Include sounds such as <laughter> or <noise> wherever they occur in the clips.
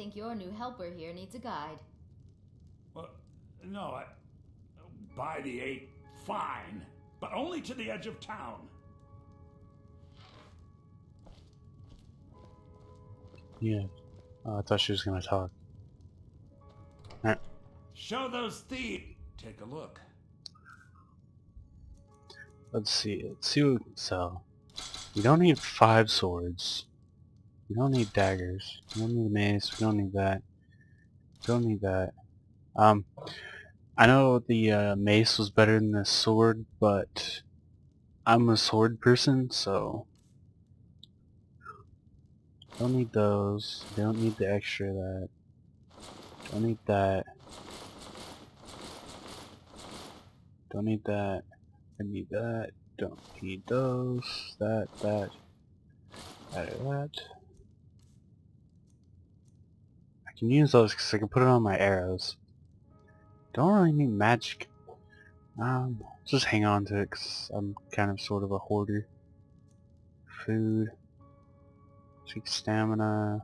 think your new helper here needs a guide. Well, no, I, by the eight, fine, but only to the edge of town. Yeah. Oh, I thought she was gonna talk. Alright. Show those thieves. Take a look. Let's see. Let's see what we can sell. We don't need five swords. We don't need daggers. We don't need mace. We don't need that. We don't need that. Um, I know the uh, mace was better than the sword, but I'm a sword person, so don't need those. Don't need the extra that. Don't need that. Don't need that. I need that. Don't need those. That, that. That, that. I can use those because I can put it on my arrows. Don't really need magic. Um, just hang on to it because I'm kind of sort of a hoarder. Food. Sweet stamina.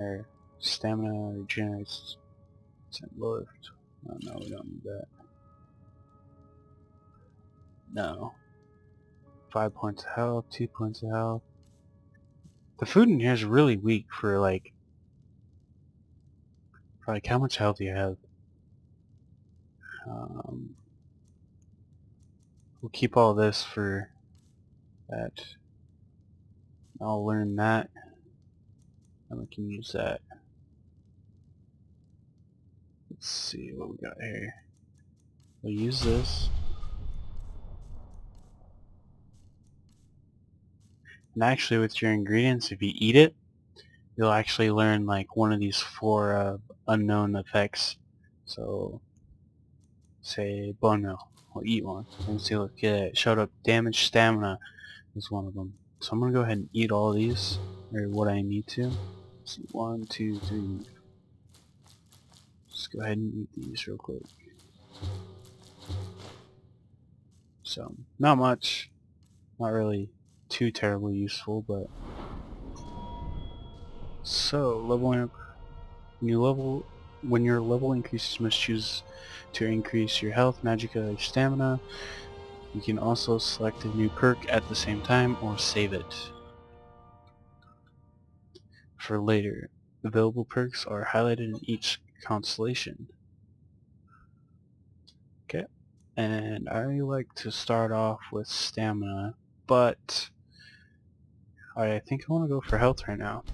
Or stamina regenerates. Lift. Oh no, we don't need that. No. Five points of health, two points of health. The food in here is really weak for like... Like how much health do you have? Um, we'll keep all this for that. I'll learn that. And we can use that. Let's see what we got here. We'll use this. And actually with your ingredients, if you eat it, you'll actually learn like one of these four uh, unknown effects. So, say bone. We'll eat one. And see, look, it showed up damage stamina is one of them. So I'm gonna go ahead and eat all these, or what I need to. Let's see, one, two, three. Just go ahead and eat these real quick. So, not much. Not really too terribly useful, but... So, leveling up... When level... When your level increases, you must choose to increase your health, magicka, or stamina. You can also select a new perk at the same time, or save it. For later, available perks are highlighted in each constellation. Okay, and I like to start off with stamina, but I think I want to go for health right now.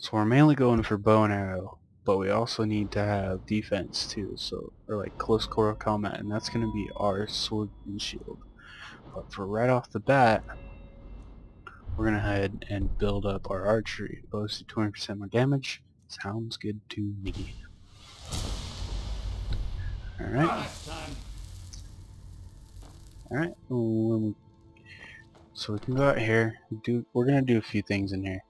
So we're mainly going for bow and arrow, but we also need to have defense too, so or like close quarter combat, and that's going to be our sword and shield. But for right off the bat, we're going to head and build up our archery. Bows do 20% more damage. Sounds good to me. Alright. Ah, Alright, so we can go out here. Do we're gonna do a few things in here,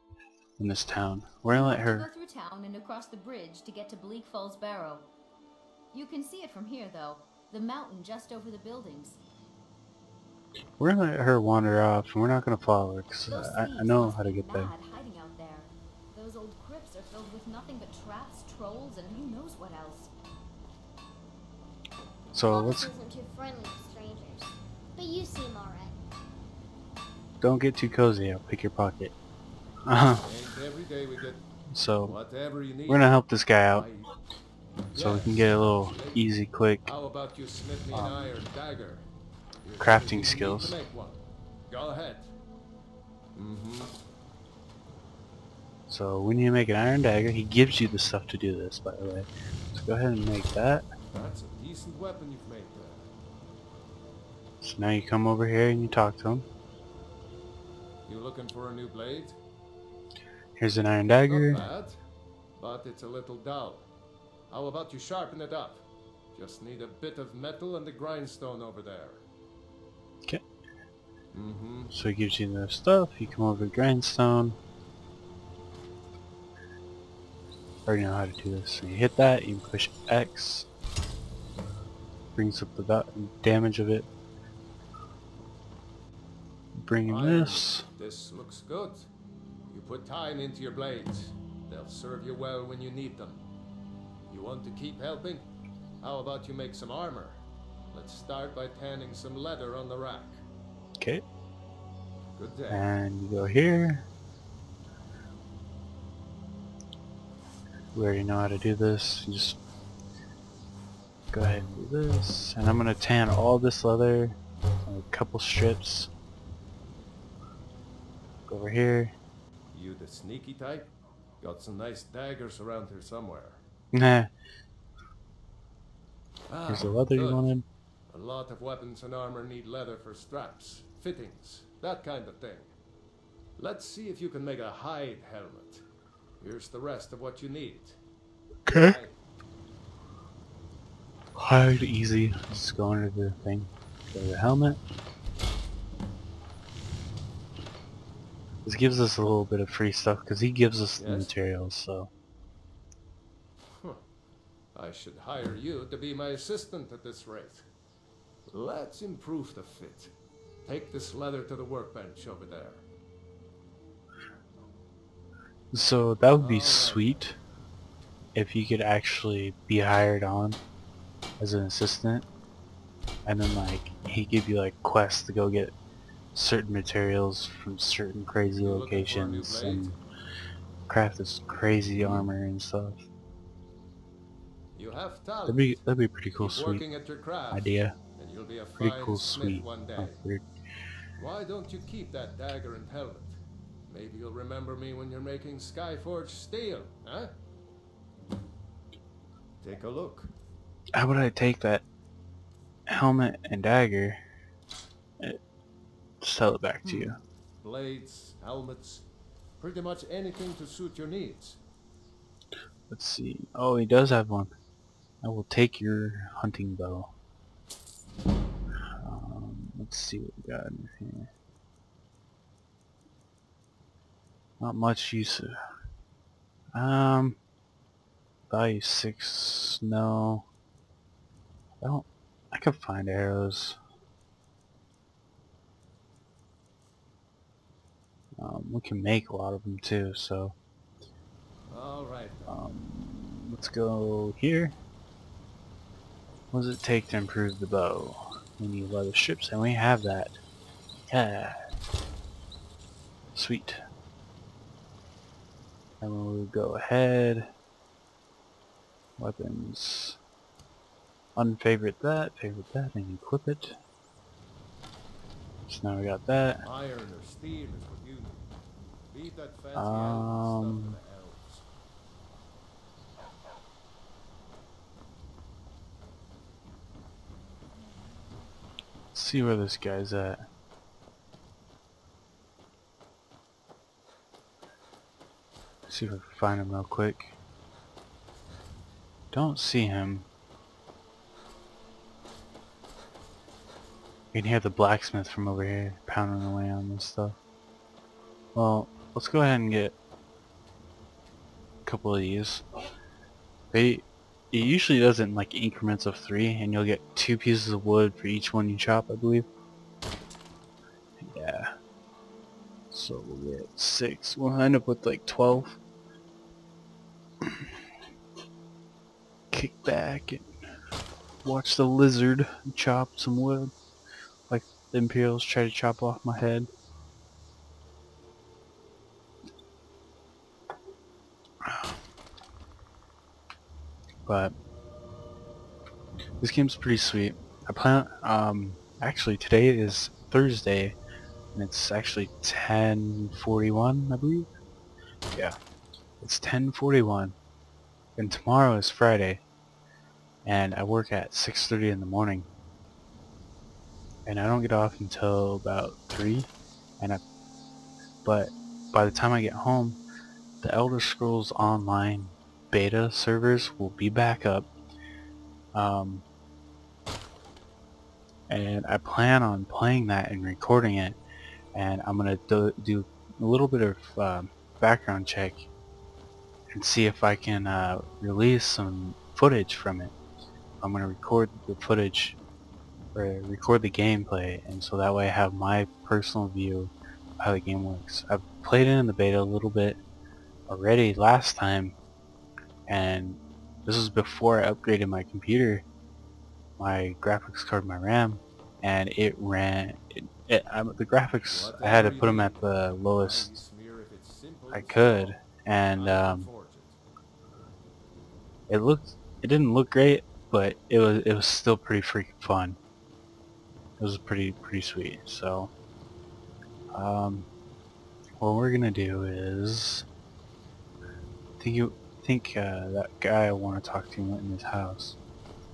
in this town. We're gonna let her. Go through town and across the bridge to get to Bleak Falls Barrow. You can see it from here, though. The mountain just over the buildings. We're gonna let her wander off, and we're not gonna follow her because uh, I, I know how to get there. hiding out there. Those old crypts are filled with nothing but traps, trolls, and who knows what else. So let's. Too friendly with strangers, but you seem alright. Don't get too cozy. I'll pick your pocket. <laughs> Uh -huh. So we're gonna help this guy out, so we can get a little easy, quick um, crafting skills. Go ahead. Mm -hmm. So we need to make an iron dagger. He gives you the stuff to do this, by the way. So go ahead and make that. That's a decent weapon you've made there. So now you come over here and you talk to him. You looking for a new blade? Here's an iron dagger. Not bad, but it's a little dull. How about you sharpen it up? Just need a bit of metal and the grindstone over there. Okay. Mm -hmm. So he gives you the stuff, you come over to grindstone. I already know how to do this. So you hit that, you push X. Brings up the damage of it. Bring in this. This looks good. You put time into your blades. They'll serve you well when you need them. You want to keep helping? How about you make some armor? Let's start by tanning some leather on the rack. Okay. Good day. And you go here. We already know how to do this. You just go ahead and do this. And I'm gonna tan all this leather. A couple strips. Go over here. You the sneaky type? Got some nice daggers around here somewhere. Nah. Ah, Here's the leather you wanted. A lot of weapons and armor need leather for straps, fittings, that kind of thing. Let's see if you can make a hide helmet. Here's the rest of what you need. Okay. Hide. Hide easy. Just go under the thing. Go to the helmet. This gives us a little bit of free stuff because he gives us the materials. So I should hire you to be my assistant at this rate. Let's improve the fit. Take this leather to the workbench over there. So that would be Alright. sweet if you could actually be hired on as an assistant and then like he give you like quests to go get certain materials from certain crazy You looking for a new locations and craft this crazy armor and stuff. You have That'd be that'd be a pretty cool Keep sweet craft, idea. and you'll be a Pretty cool sweet. one day. Oh, weird. Why don't you keep that dagger and helmet? Maybe you'll remember me when you're making Skyforge steel, huh? Take a look. How would I take that helmet and dagger and sell it back to you? Blades, helmets, pretty much anything to suit your needs. Let's see. Oh, he does have one. I will take your hunting bow. Um, let's see what we got in here. Not much use of. Um, value six. No. I don't. I could find arrows. Um, we can make a lot of them too, so. All right. Um, let's go here. What does it take to improve the bow? We need leather strips, and we have that. Yeah. Sweet. And we'll go ahead. Weapons. Unfavorite that, favorite that, and equip it. So now we got that. Iron or steel is what you need. Beat that fancy Um, elven stuff to the elves. Let's see where this guy's at. See if I can find him real quick. Don't see him. You can hear the blacksmith from over here pounding away on this stuff. Well, let's go ahead and get a couple of these. They it usually does it in like increments of three, and you'll get two pieces of wood for each one you chop, I believe. Yeah. So we'll get six. We'll end up with like twelve. Kick back and watch the lizard chop some wood, the Imperials try to chop off my head. But this game's pretty sweet. I plan um actually today is Thursday and it's actually 10:41, I believe. Yeah. It's 10:41 and tomorrow is Friday and I work at 6:30 in the morning. And I don't get off until about 3 and I but by the time I get home the Elder Scrolls Online beta servers will be back up. Um, and I plan on playing that and recording it. And I'm gonna do, do a little bit of um, background check and see if I can uh, release some footage from it. I'm gonna record the footage or record the gameplay, and so that way I have my personal view of how the game works. I've played it in the beta a little bit, already last time, and this was before I upgraded my computer, my graphics card, my RAM, and it ran. It, it, I, the graphics I had to put them at the lowest I could, and um, it looked. It didn't look great, but it was it was still pretty freaking fun. It was pretty pretty sweet. So, um, what we're gonna do is, I think you think uh, that guy I want to talk to went in his house.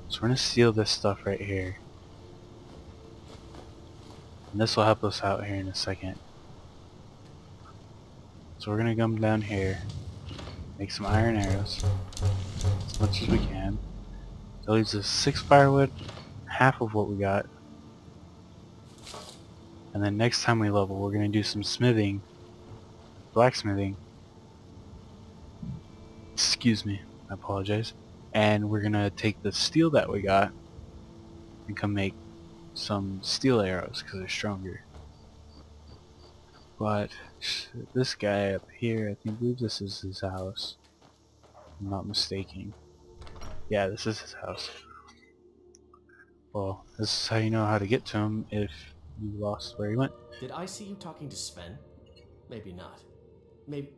So we're gonna steal this stuff right here. And this will help us out here in a second. So we're gonna come down here, make some iron arrows, as much as we can. That leaves us six firewood, half of what we got. And then next time we level, we're gonna do some smithing, blacksmithing. Excuse me, I apologize. And we're gonna take the steel that we got and come make some steel arrows because they're stronger. But this guy up here, I think believe this is his house. I'm not mistaken. Yeah, this is his house. Well, this is how you know how to get to him if you lost where he went. Did I see you talking to Sven? Maybe not. Maybe...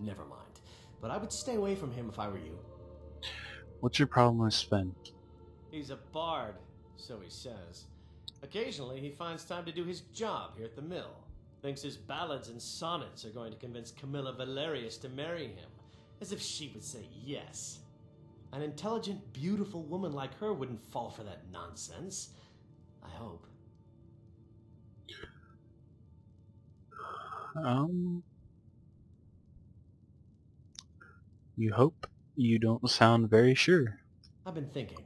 Never mind. But I would stay away from him if I were you. What's your problem with Sven? He's a bard, so he says. Occasionally, he finds time to do his job here at the mill. Thinks his ballads and sonnets are going to convince Camilla Valerius to marry him. As if she would say yes. An intelligent, beautiful woman like her wouldn't fall for that nonsense. I hope. Um... You hope? You don't sound very sure. I've been thinking.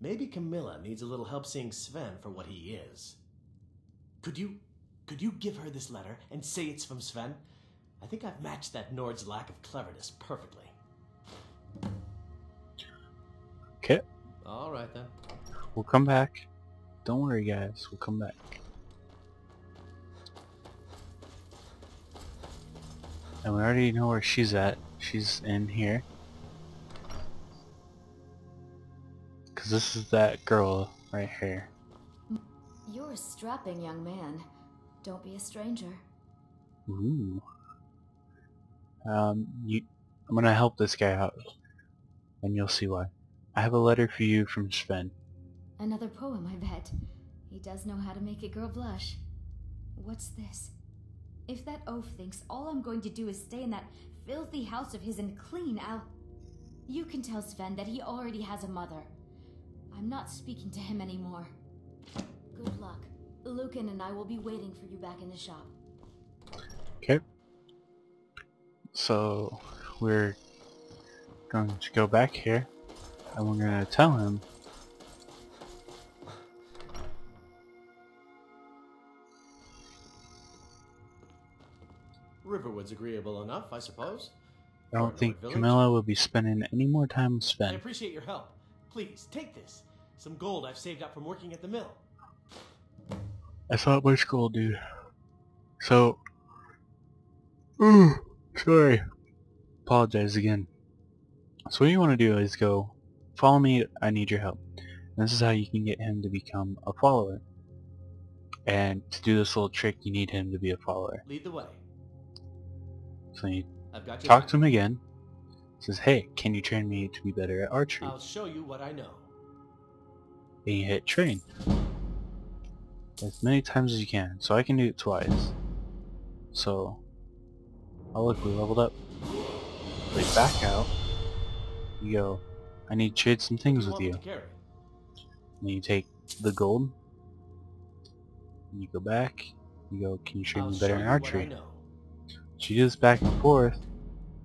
Maybe Camilla needs a little help seeing Sven for what he is. Could you could you give her this letter and say it's from Sven? I think I've matched that Nord's lack of cleverness perfectly. Okay. All right then. We'll come back. Don't worry guys, we'll come back. And we already know where she's at. She's in here. Cause this is that girl right here. You're a strapping young man. Don't be a stranger. Ooh. Um, you, I'm gonna help this guy out, and you'll see why. I have a letter for you from Sven. Another poem, I bet. He does know how to make a girl blush. What's this? If that oaf thinks all I'm going to do is stay in that filthy house of his and clean, I'll... You can tell Sven that he already has a mother. I'm not speaking to him anymore. Good luck. Lucan and I will be waiting for you back in the shop. Okay. So, we're going to go back here, and we're going to tell him Riverwood's agreeable enough, I suppose. I don't think. Camilla will be spending any more time with I appreciate your help. Please, take this. Some gold I've saved up from working at the mill. That's not much gold, dude. So, ooh, sorry. Apologize again. So what you want to do is go, follow me, I need your help. And this is how you can get him to become a follower. And to do this little trick, you need him to be a follower. Lead the way. So you I've got your talk to him again. Says, hey, can you train me to be better at archery? I'll show you what I know. And you hit train. As many times as you can. So I can do it twice. So, oh look, we leveled up. We back out. You go, I need to trade some things you with you. And you take the gold. And you go back. You go, can you train I'll me better in you what I archery? Know. So you do this back and forth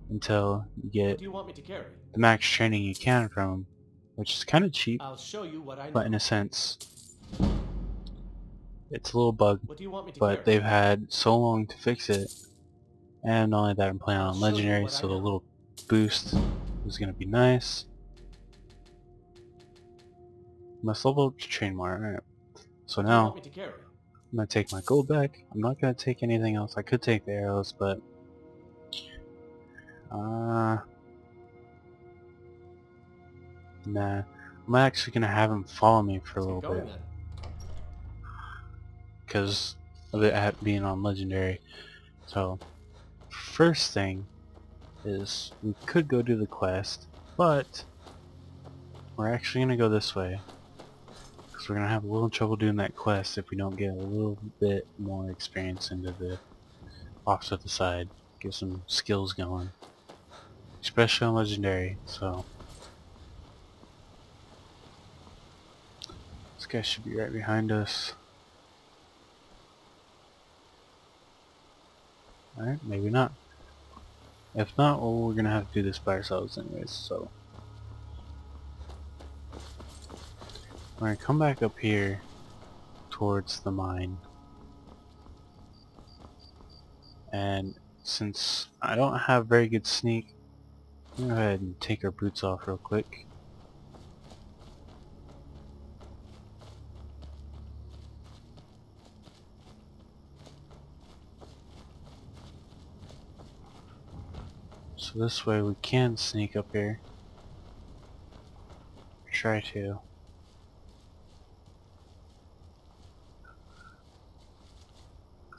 until you get do you want me to carry? the max training you can from him. Which is kind of cheap, I'll show you what I know. but in a sense, it's a little bug. What do you want me to but carry? they've had so long to fix it. And not only that, I'm playing on legendary, so the little boost is gonna be nice. Must level up to train more. Alright. So What do you now want me to carry? I'm gonna take my gold back. I'm not gonna take anything else. I could take the arrows, but Uh, nah. I'm actually gonna have him follow me for a little bit then. because of it at being on legendary. So, first thing is we could go do the quest, but we're actually gonna go this way because we're gonna have a little trouble doing that quest if we don't get a little bit more experience into the off to the side, get some skills going, especially on legendary. So. This guy should be right behind us. Alright, maybe not. If not, well, we're gonna have to do this by ourselves anyways, so. Gonna come back up here towards the mine. And since I don't have very good sneak, I'm gonna go ahead and take our boots off real quick. So this way we can sneak up here. Try to.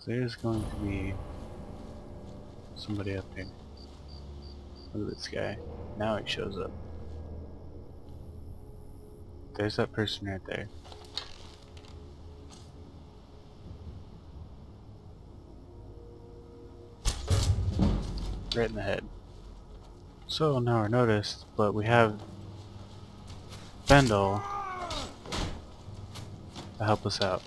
There's going to be somebody up here. Look at this guy. Now he shows up. There's that person right there. Right in the head. So now we're noticed, but we have Faendal to help us out.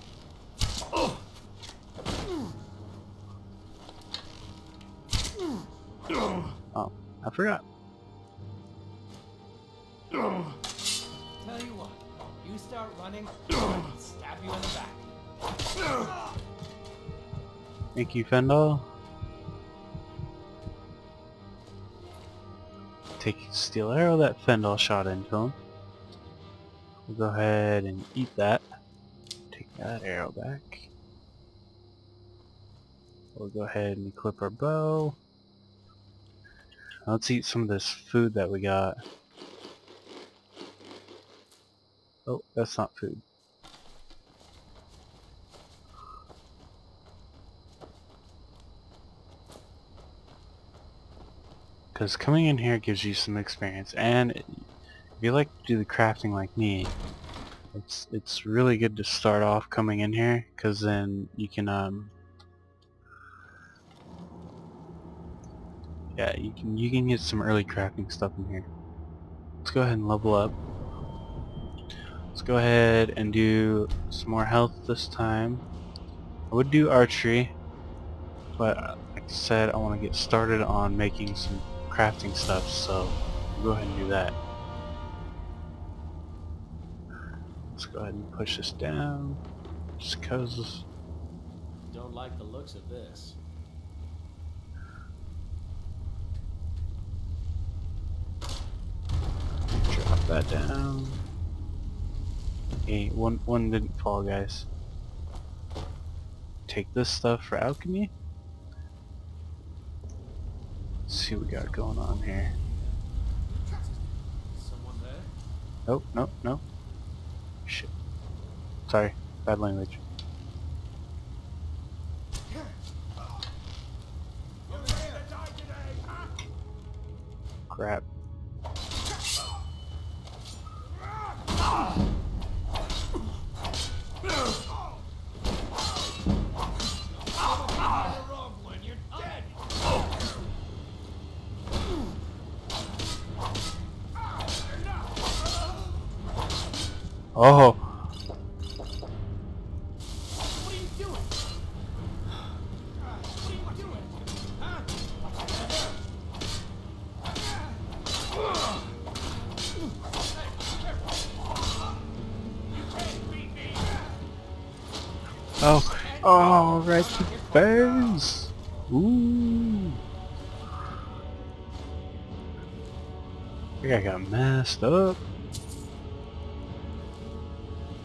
Oh, I forgot. Tell you what, you start running, I can stab you in the back. Thank you, Faendal. Take steel arrow that Faendal shot into him. We'll go ahead and eat that. Take that arrow back. We'll go ahead and clip our bow. Let's eat some of this food that we got. Oh, that's not food. Because coming in here gives you some experience, and if you like to do the crafting like me, it's it's really good to start off coming in here, because then you can um yeah you can you can get some early crafting stuff in here. Let's go ahead and level up. Let's go ahead and do some more health this time. I would do archery, but uh, like I said, I want to get started on making some crafting stuff, so we'll go ahead and do that. Let's go ahead and push this down, just cause Don't like the looks of this. That um, down. Hey, one one didn't fall, guys. Take this stuff for alchemy. Let's see what we got going on here. Someone there? Nope, nope, nope. Shit. Sorry, bad language. Oh, oh, right. Ooh. I got messed up.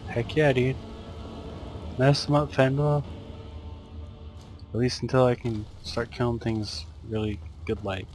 Heck yeah, dude. Mess them up, Faendal. At least until I can start killing things really good like.